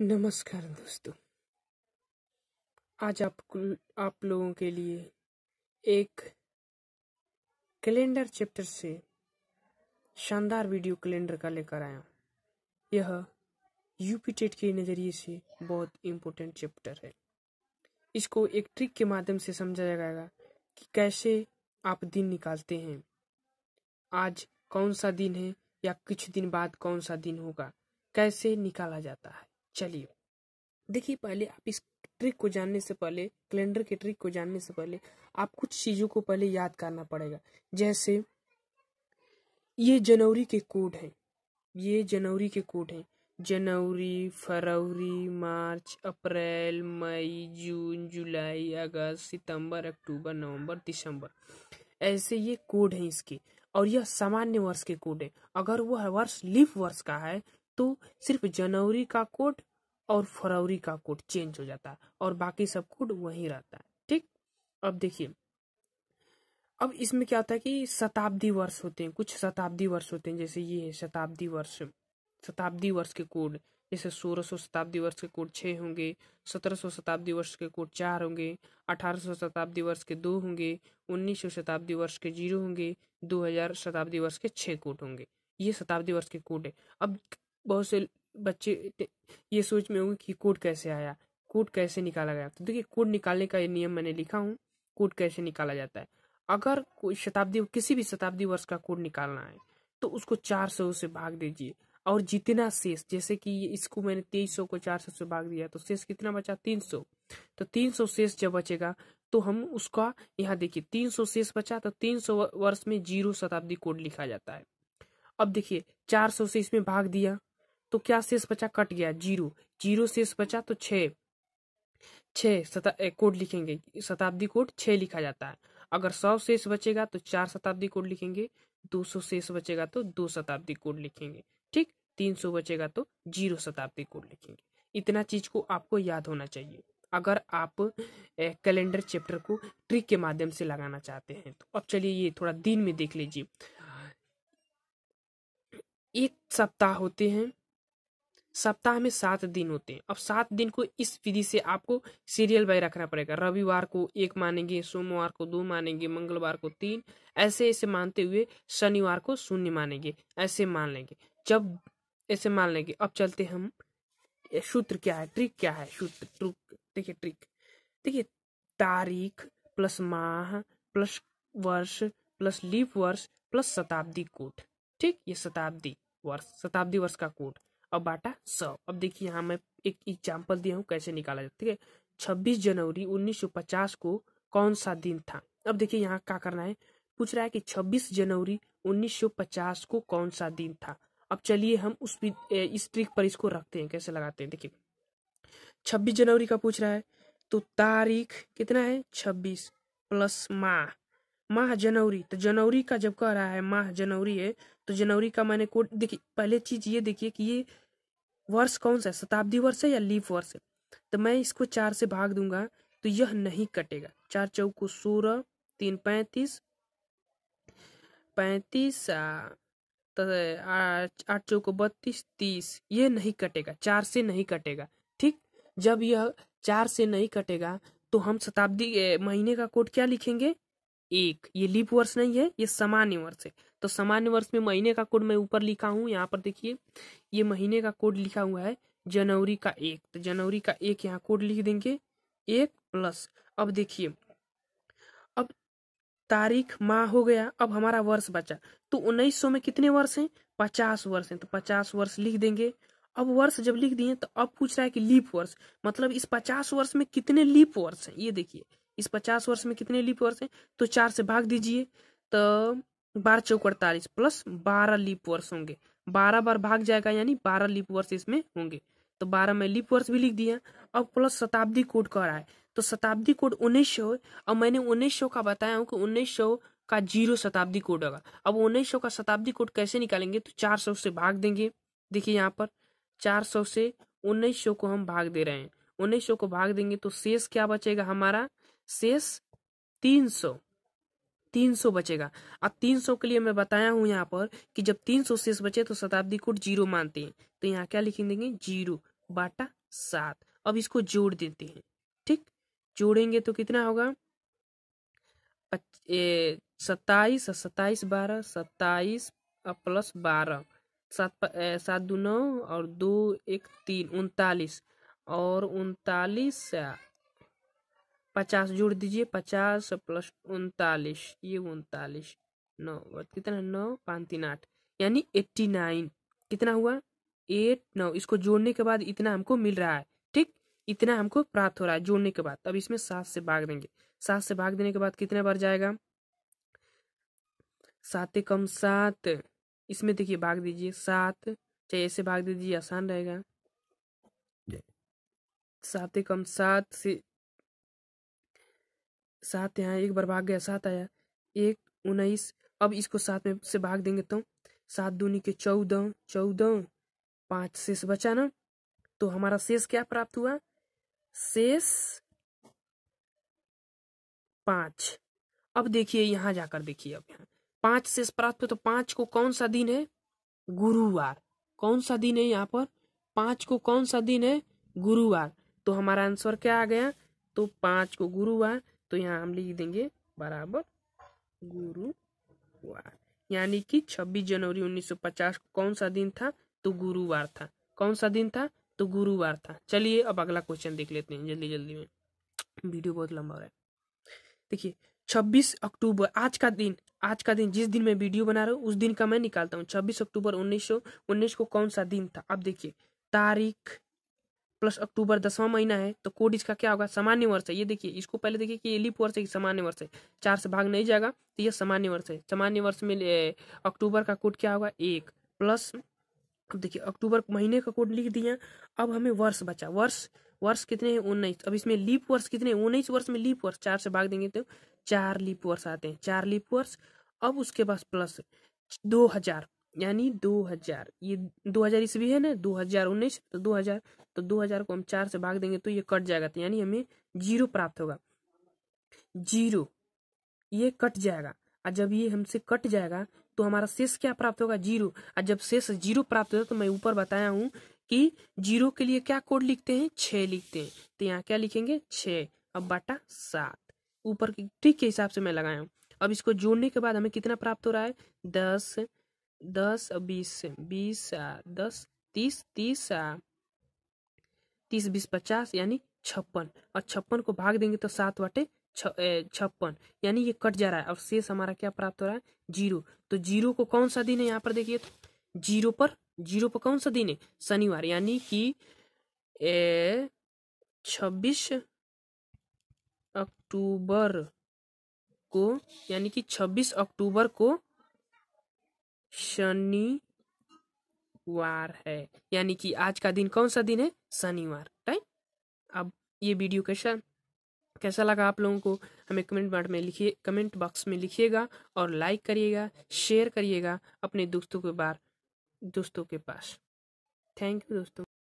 नमस्कार दोस्तों। आज आप आप लोगों के लिए एक कैलेंडर चैप्टर से शानदार वीडियो कैलेंडर का लेकर आया। यह यूपी टेट के नज़रिए से बहुत इम्पोर्टेंट चैप्टर है। इसको एक ट्रिक के माध्यम से समझाया जाएगा कि कैसे आप दिन निकालते हैं। आज कौन सा दिन है या कुछ दिन बाद कौन सा दिन होगा, कैसे निकाला जाता है। चलिए। देखिए, पहले आप इस ट्रिक को जानने से पहले, कैलेंडर के ट्रिक को जानने से पहले, आप कुछ चीज़ों को पहले याद करना पड़ेगा। जैसे, ये जनवरी के कोड हैं। ये जनवरी के कोड हैं। जनवरी, फरवरी, मार्च, अप्रैल, मई, जून, जुलाई, अगस्त, सितंबर, अक्टूबर, नवंबर, दिसंबर। ऐसे ये कोड हैं इसके। और यह सामान्य वर्ष के कोड है। अगर वह वर्ष लीफ वर्ष का है तो सिर्फ़ जनवरी का कोड और फरवरी का कोड चेंज हो जाता है और बाकी सब कोड वही रहता है, ठीक? अब देखिए, अब इसमें क्या होता है कि शताब्दी वर्ष होते हैं, कुछ शताब्दी वर्ष होते हैं, जैसे ये है शताब्दी वर्ष। शताब्दी वर्ष के कोड, जैसे सोलह सौ शताब्दी वर्ष के कोड छः होंगे, सत्रह सौ शताब्दी वर्ष के कोड चार होंगे, अठारह सौ शताब्दी वर्ष के दो होंगे, उन्नीस सौ शताब्दी वर्ष के ज़ीरो होंगे, दो हज़ार शताब्दी वर्ष के छः कोड होंगे। ये शताब्दी वर्ष के कोड है। अब बहुत से बच्चे ये सोच में होंगे कि कोड कैसे आया, कोड कैसे निकाला गया। तो देखिए, कोड निकालने का ये नियम मैंने लिखा हूँ, कोड कैसे निकाला जाता है। अगर कोई शताब्दी, किसी भी शताब्दी वर्ष का कोड निकालना है तो उसको चार सौ से भाग दीजिए। और जितना शेष, जैसे कि इसको मैंने तेईस सौ को चार सौ से भाग दिया तो शेष कितना बचा? तीन सौ। तो तीन सौ शेष जब बचेगा तो हम उसका, यहाँ देखिए, तीन सौ शेष बचा तो तीन सौ वर्ष में ज़ीरो शताब्दी कोड लिखा जाता है। अब देखिए, चार सौ से इसमें भाग दिया तो क्या शेष बचा? कट गया। ज़ीरो। ज़ीरो शेष बचा तो छ कोड लिखेंगे। शताब्दी कोड छ लिखा जाता है। अगर सौ शेष बचेगा तो चार शताब्दी कोड लिखेंगे। दो सौ शेष बचेगा तो दो शताब्दी कोड लिखेंगे। ठीक? तीन सौ बचेगा तो ज़ीरो शताब्दी कोड लिखेंगे। इतना चीज़ को आपको याद होना चाहिए। अगर आप कैलेंडर चैप्टर को ट्रिक के माध्यम से लगाना चाहते हैं तो अब चलिए ये थोड़ा दिन में देख लीजिए। एक सप्ताह होते हैं। सप्ताह में सात दिन होते हैं। अब सात दिन को इस विधि से आपको सीरियल बाय रखना पड़ेगा। रविवार को एक मानेंगे, सोमवार को दो मानेंगे, मंगलवार को तीन, ऐसे ऐसे मानते हुए शनिवार को शून्य मानेंगे, ऐसे मान लेंगे। जब ऐसे मान लेंगे, अब चलते हम सूत्र क्या है? ट्रिक क्या है? सूत्र, ट्रुक, देखिए ट्रिक। देखिए, तारीख प्लस माह प्लस वर्ष प्लस लीप वर्ष प्लस शताब्दी कोट। ठीक? ये शताब्दी वर्ष शताब्दी वर्ष का कोड अब बाटा सौ अब देखिए यहाँ मैं एक एग्ज़ाम्पल दिया हूँ कैसे निकाला जाता ठीक है? छब्बीस जनवरी 1950 को कौन सा दिन था? अब देखिए यहाँ क्या करना है, पूछ रहा है कि 26 जनवरी 1950 को कौन सा दिन था? अब चलिए हम उस इस ट्रिक पर इसको रखते हैं, कैसे लगाते हैं, देखिए। 26 जनवरी का पूछ रहा है तो तारीख कितना है? 26 प्लस माह। माह जनवरी तो जनवरी का जब कह रहा है माह जनवरी है तो जनवरी का मैंने कोड, देखिए, पहले चीज़ ये देखिए कि ये वर्ष कौन सा है, शताब्दी वर्ष है या लीप वर्ष है? तो मैं इसको चार से भाग दूँगा तो यह नहीं कटेगा। चार चौक सोलह, तीन पैंतीस पैंतीस तो आठ चौक बत्तीस, तीस, ये नहीं कटेगा, चार से नहीं कटेगा, ठीक? जब यह चार से नहीं कटेगा तो हम शताब्दी महीने का कोड क्या लिखेंगे? एक, ये लीप वर्ष नहीं है, ये सामान्य वर्ष है। तो सामान्य वर्ष में महीने का कोड मैं ऊपर लिखा हूँ, यहाँ पर देखिए, ये महीने का कोड लिखा हुआ है, जनवरी का एक। तो जनवरी का एक यहाँ कोड लिख देंगे, एक प्लस। अब देखिए, अब तारीख, माह हो गया, अब हमारा वर्ष बचा। तो उन्नीस सौ में कितने वर्ष हैं? पचास वर्ष हैं। तो पचास वर्ष लिख देंगे। अब वर्ष जब लिख दिए तो अब पूछ रहा है कि लीप वर्ष। मतलब इस पचास वर्ष में कितने लीप वर्ष हैं? ये देखिए इस पचास वर्ष में कितने लीप वर्ष हैं? तो चार से भाग दीजिए। तो बारह चौक अड़तालीस प्लस बारह लीप वर्ष होंगे। बारह बार भाग जाएगा यानी बारह लीप वर्ष इसमें होंगे। तो बारह में लीप वर्ष भी लिख दिया। अब प्लस शताब्दी कोड कह रहा है। तो शताब्दी कोड उन्नीस सौ अब मैंने उन्नीस सौ का बताया हूँ कि उन्नीस सौ का ज़ीरो शताब्दी कोड होगा। अब उन्नीस सौ का शताब्दी कोड कैसे निकालेंगे? तो चार सौ से भाग देंगे। देखिए यहाँ पर चार सौ से उन्नीस सौ को हम भाग दे रहे हैं। उन्नीस सौ को भाग देंगे तो शेष क्या बचेगा? हमारा शेष तीन सौ। तीन सौ बचेगा। अब तीन सौ के लिए मैं बताया हूँ यहाँ पर कि जब तीन सौ शेष बचे तो शताब्दी कोट ज़ीरो मानते हैं। तो यहाँ क्या लिख देंगे? ज़ीरो बाटा सात। अब इसको जोड़ देते हैं। ठीक? जोड़ेंगे तो कितना होगा? सत्ताईस सत्ताईस बारह, सत्ताईस प्लस बारह। सात सात दो नौ, और दो एक तीन, उनतालीस। और उनतालीस पचास जोड़ दीजिए, पचास प्लस उनतालीस, ये उनतालीस, नौ कितना नौ, पाँच, तीन, आठ, यानी एट्टी नाइन, कितना हुआ? एट, नौ, इसको जोड़ने के बाद इतना हमको मिल रहा है, ठीक? इतना हमको प्राप्त हो रहा है जोड़ने के बाद अब इसमें सात से भाग देंगे, सात से भाग देने के बाद कितने बार जाएगा? सात कम सात, इसमें देखिए भाग दीजिए, सात, चाहे ऐसे भाग दीजिए, आसान रहेगा। सात कम सात से सात यहाँ एक बार भाग गया सात आया। एक, उन्नीस, अब इसको सात में से भाग देंगे तो। सात दूनी के चौदह चौदह, पाँच शेष बचा ना। तो हमारा शेष क्या प्राप्त हुआ? शेष पाँच। अब देखिए, यहाँ जाकर देखिए अब यहाँ। पाँच शेष प्राप्त तो पाँच को कौन सा दिन है? गुरुवार। कौन सा दिन है यहाँ पर? पाँच को कौन सा दिन है? गुरुवार। तो हमारा आंसर क्या आ गया? तो पाँच को गुरुवार। तो यहाँ हम लिख देंगे बराबर गुरुवार यानी कि 26 जनवरी 1950 को कौन सा दिन था? तो गुरुवार था। कौन सा दिन था? तो गुरुवार था। चलिए अब अगला क्वेश्चन देख लेते हैं जल्दी जल्दी में। वीडियो बहुत लंबा हो रहा है। देखिए 26 अक्टूबर, आज का दिन, आज का दिन, जिस दिन मैं वीडियो बना रहा हूँ, उस दिन का मैं निकालता हूँ। 26 अक्टूबर उन्नीस सौ, उन्नीस को कौन सा दिन था? अब देखिए, तारीख प्लस अक्टूबर दसवां महीना है तो कोड इसका क्या होगा? सामान्य वर्ष है। ये देखिए, इसको पहले देखिए कि ये लिप वर्ष है कि सामान्य वर्ष है। चार से भाग नहीं जाएगा तो ये सामान्य वर्ष है। सामान्य वर्ष में अक्टूबर का कोड क्या होगा? एक। प्लस अब देखिए, अक्टूबर महीने का कोड लिख दिया। अब हमें वर्ष बचा। वर्ष वर्ष कितने हैं? उन्नीस। अब इसमें लीप वर्ष कितने उन्नीस वर्ष में लीप वर्ष। चार से भाग देंगे तो चार लीप वर्ष आते हैं। चार लीप वर्ष। अब उसके पास प्लस दो हज़ार। यानी दो हज़ार। ये दो हज़ार ईस्वी है ना, दो हज़ार उन्नीस तो दो हज़ार तो दो हज़ार को हम चार से भाग देंगे तो ये कट जाएगा तो यानी हमें ज़ीरो प्राप्त होगा। ज़ीरो, ये कट जाएगा। और जब ये हमसे कट जाएगा तो हमारा शेष क्या प्राप्त होगा? ज़ीरो। और जब शेष ज़ीरो प्राप्त होगा तो मैं ऊपर बताया हूँ कि ज़ीरो के लिए क्या कोड लिखते हैं? छ लिखते हैं। तो यहाँ क्या लिखेंगे? छ अब बाटा सात। ऊपर की ट्रिक के हिसाब से मैं लगाया हूँ। अब इसको जोड़ने के बाद हमें कितना प्राप्त हो रहा है? दस। दस बीस बीस दस तीस तीस तीस बीस पचास, यानी छप्पन। और छप्पन को भाग देंगे तो सात वाटे छप्पन। यानी ये कट जा रहा है। और शेष हमारा क्या प्राप्त हो रहा है? ज़ीरो। तो ज़ीरो को कौन सा दिन है? यहाँ पर देखिए तो ज़ीरो पर ज़ीरो पर कौन सा दिन है? शनिवार। यानी कि छब्बीस अक्टूबर को, यानी कि 26 अक्टूबर को शनिवार है। यानी कि आज का दिन कौन सा दिन है? शनिवार राइट अब ये वीडियो कैसा कैसा लगा आप लोगों को? हमें कमेंट बॉक्स में लिखिए कमेंट बॉक्स में लिखिएगा और लाइक करिएगा शेयर करिएगा अपने दोस्तों के बार, दोस्तों के पास। थैंक यू दोस्तों।